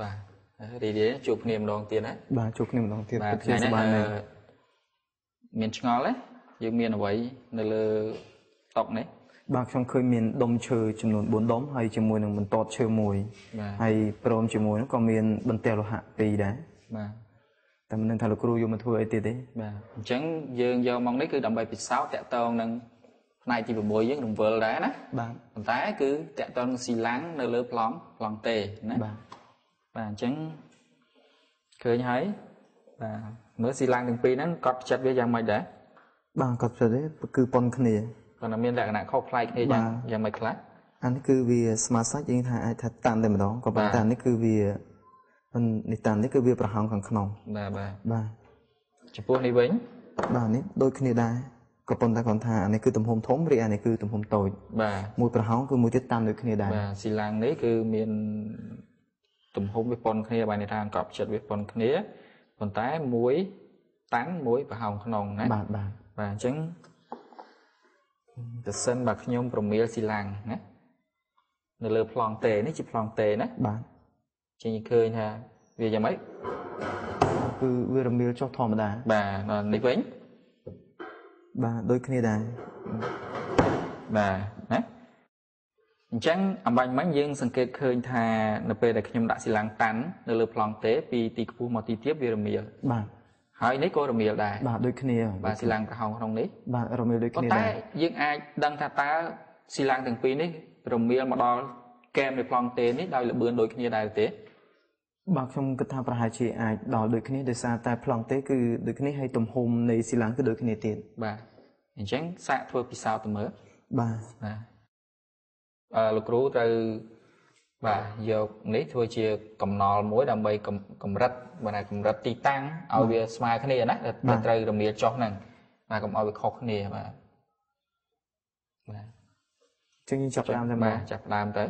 បាទរីករាយជួបគ្នាម្ដងទៀតណាបាទជួបគ្នាម្ដងទៀតបាទពិតជាថ្ងៃសនេះប្បាយអឺណាស់មានឆ្ងល់ទេយើងមានអ្វីនៅលើតុនេះបាទខ្ញុំឃើញមានដុំឈើចំនួន4ដុំហើយជាមួយនឹងបន្ទាត់ឈើមួយបាទហើយព្រមជាមួយនោះក៏មានបន្ទះលោហៈពីរដែរបាទតែមិនដឹងថាលោកគ្រូយកមកធ្វើអីទៀតទេបាទអញ្ចឹងយើងយកមកនេះគឺដើម្បីពិសោធន៍តាក់ទងនឹងផ្នែកទី6យើងរង្វិលដែរណាបាទប៉ុន្តែគឺតាក់ទងនឹងស៊ីឡាំងនៅលើប្លង់ប្លង់តេណាបាទ បាទអញ្ចឹងឃើញហើយបាទមើលស៊ីឡាំងទាំងពីរហ្នឹងកត់ចិត្តវាយ៉ាងម៉េចដែរបាទគាត់ផ្សិតទេគឺប៉ុនគ្នាគាត់ថាមានលក្ខណៈខុសប្លែកគ្នាយ៉ាងបាទយ៉ាងម៉េចខ្លះអានេះគឺវាស្មាតសាច់យើងថាអាចថាតាន់តែម្ដងក៏ប៉ុន្តែបាទអានេះគឺវាមិននេះតាន់នេះគឺវាប្រហោងខាងក្នុងបាទបាទបាទចំពោះនេះវិញបាទនេះដូចគ្នាដែរក៏ប៉ុន្តែគាត់ថាអានេះគឺទំហំធំរីឯអានេះគឺទំហំតូចបាទមួយប្រហោងគឺមួយទៀតតាន់ដូចគ្នាដែរបាទស៊ីឡាំងនេះគឺមាន ទំហំវាប៉ុនគ្នាបាទនេះថាអង្កប់ចិត្តវាប៉ុនគ្នាប៉ុន្តែមួយតាំងមួយប្រហោងក្នុងណាបាទបាទបាទអញ្ចឹងតសិនបើខ្ញុំប្រមៀលស៊ីឡាំងណានៅលើប្លង់តេនេះជាប្លង់តេណាបាទចេញឃើញថាវាយ៉ាងម៉េចគឺវារមៀលចុះធម្មតាបាទដល់នេះវិញបាទដូចគ្នាដែរបាទណា អញ្ចឹងអំបញ្ញមិញយើងសង្កេតឃើញថានៅពេលដែលខ្ញុំដាក់ស៊ីឡាំងតាន់នៅលើប្លង់តេពីទីខ្ពស់មកទីទាបវារមៀលបាទហើយនេះក៏រមៀលដែរបាទដូចគ្នាបាទស៊ីឡាំងប្រហោងក្នុងនេះបាទរមៀលដូចប៉ុគ្នាន្តែដែរយើងអាចដឹងថាតើស៊ីឡាំងទាំងពីរនេះរមៀលមកដល់កែមនៃប្លង់តេនេះដោយលបឿនដូចគ្នាដែរទេបាទខ្ញុំគិតថាប្រហែលជាអាចដល់ដូចគ្នាដោយសារតែប្លង់ទេគឺដូចគ្នាហើយទំហំនៃស៊ីឡាំងគឺដូចគ្នាទៀតបាទអញ្ចឹងសាកធ្វើពិសោធន៍ទៅមើលបាទបាទអឺ លោកគ្រូត្រូវបាទយកនេះធ្វើជាកំណល់មួយដើម្បីកំកម្រិតបាទណាកម្រិតទីតាំងឲ្យវាស្មើគ្នាណាដែលដែលត្រូវរមៀលចុះហ្នឹងបាទកុំឲ្យវាខុសគ្នាបាទបាទចឹងយើងចាប់ផ្ដើមតែមកបាទចាប់ផ្ដើមទៅ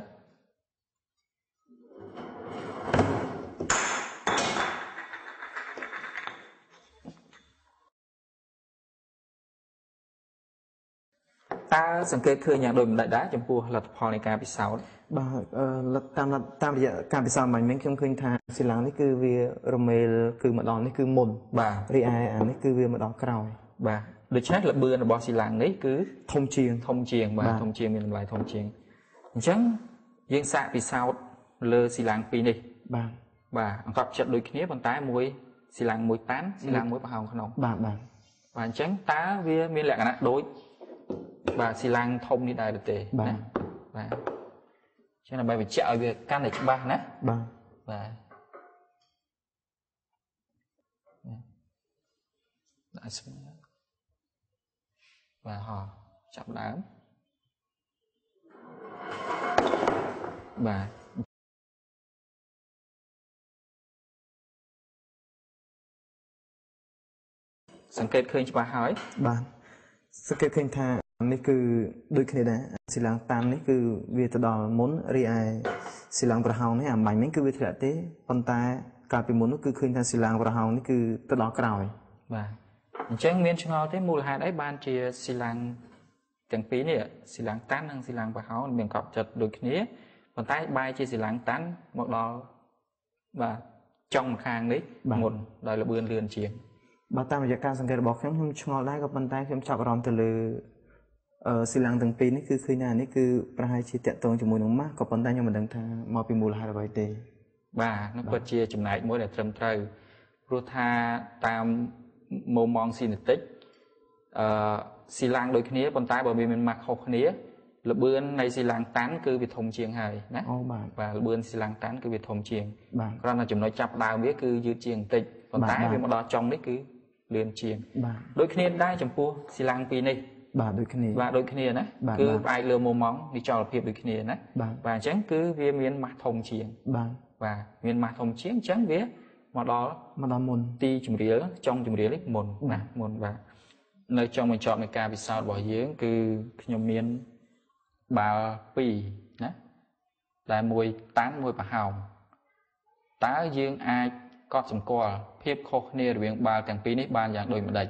តើសង្កេតឃើញយ៉ាងដូចម្ដេចដែរចំពោះលទ្ធផលនៃការពិសោធន៍បាទអឺលទ្ធតាមលទ្ធតាមរយៈការពិសោធន៍មិញមិញខ្ញុំឃើញថាស៊ីឡាំងនេះគឺវារមេលគឺម្ដងនេះគឺមុនបាទរីឯអានេះគឺវាម្ដងក្រោយបាទដូច្នេះល្បឿនរបស់ស៊ីឡាំងនេះគឺធំជាងធំជាងបាទបាទធំជាងមានតម្លៃធំជាងអញ្ចឹងយើងសាកពិសោធន៍លើស៊ីឡាំងពីរនេះបាទបាទអង្កត់ចិត្តដូចគ្នាប៉ុន្តែមួយស៊ីឡាំងមួយតាន់ស៊ីឡាំងមួយប្រហោងក្នុងបាទបាទបាទអញ្ចឹងតើវាមានលក្ខណៈដូច បាទស៊ីឡាំងធំនេះដែរឬទេណាបាទអញ្ចឹងដើម្បីបញ្ជាក់ឲ្យវាកាន់តែច្បាស់ណាបាទបាទដាក់ស្មើបាទហោះចាប់ដើមបាទសង្កេតឃើញច្បាស់ហើយបាទសង្កេតឃើញថា នេះគឺដូចគ្នាដែរស៊ីឡាំងតាមនេះគឺវាទៅដល់មុនរីឯស៊ីឡាំងប្រហោងនេះអាមាញ់នេះគឺវាធ្លាក់ទេប៉ុន្តែកាលពីមុននោះគឺឃើញថាស៊ីឡាំងប្រហោងនេះគឺទៅដល់ក្រោយបាទអញ្ចឹងមានឆ្ងល់ទេមូលហេតុអីបានជាស៊ីឡាំងទាំងពីរនេះស៊ីឡាំងតាន់និងស៊ីឡាំងប្រហោងមានកប់ចិត្តដូចគ្នាប៉ុន្តែបែរជាស៊ីឡាំងតាន់មកដល់បាទចុងម្ខាងនេះមុនដោយលបឿនលឿនជាងបាទតាមរយៈការសង្កេតរបស់ខ្ញុំខ្ញុំឆ្ងល់ដែរក៏ប៉ុន្តែខ្ញុំចាប់អារម្មណ៍ទៅលើ អឺស៊ីឡាំងទាំងពីរនេះគឺឃើញថានេះគឺប្រហែលជាតាក់ទងជាមួយនឹងម៉ាស់ក៏ប៉ុន្តែខ្ញុំមិនដឹងថាមកពីមូលហេតុអ្វីទេបាទនោះពិតជាចំណែកមួយដែលត្រឹមត្រូវព្រោះថាតាមមុំម៉ងស៊ីនេតិកអឺស៊ីឡាំងដូចគ្នាប៉ុន្តែបើវាមានម៉ាស់ខុសគ្នាលបឿននៃស៊ីឡាំងតាន់គឺវាធំជាងហើយណាអូបាទបាទលបឿនស៊ីឡាំងតាន់គឺវាធំជាងបាទគ្រាន់តែចំណុចចាប់ដើមវាគឺយឺតជាងបន្តិចប៉ុន្តែបាទបាទវាមកដល់ចុងនេះគឺលឿនជាងបាទដូចគ្នាដែរចំពោះស៊ីឡាំងពីរនេះ បាទដូចគ្នាបាទដូចគ្នាណាបាទគឺបាទផ្អែកលើមុំម៉ងនិចលភាពដូចគ្នាណាបាទបាទអញ្ចឹងគឺវាមានម៉ាស់ធំជាងបាទបាទមានម៉ាស់ធំជាងអញ្ចឹងវាមកដល់មកដល់មុនទីជំរាលចុងជំរាលនេះមុនបាណាទមុនបាទនៅចុងបញ្ចប់នៃការពិសោធន៍របស់យើង គឺខ្ញុំមានបាល់2ណាដែលមួយតាន់មួយប្រហោងតើយើងអាចកត់សម្គាល់ភាពខុសគ្នារវាងបាល់ទាំងពីរនេះបានយ៉ាងដូចម្ដេច